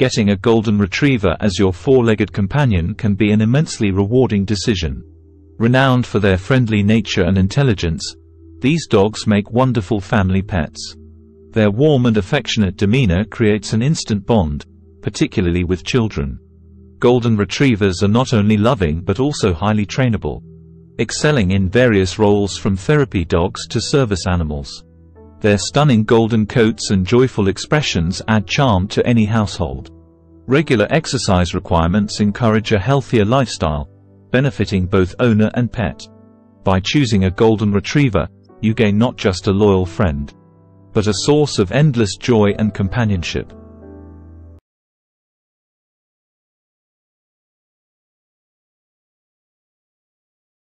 Getting a golden retriever as your four-legged companion can be an immensely rewarding decision. Renowned for their friendly nature and intelligence, these dogs make wonderful family pets. Their warm and affectionate demeanor creates an instant bond, particularly with children. Golden Retrievers are not only loving but also highly trainable, excelling in various roles from therapy dogs to service animals. Their stunning golden coats and joyful expressions add charm to any household. Regular exercise requirements encourage a healthier lifestyle, benefiting both owner and pet. By choosing a Golden Retriever, you gain not just a loyal friend, but a source of endless joy and companionship.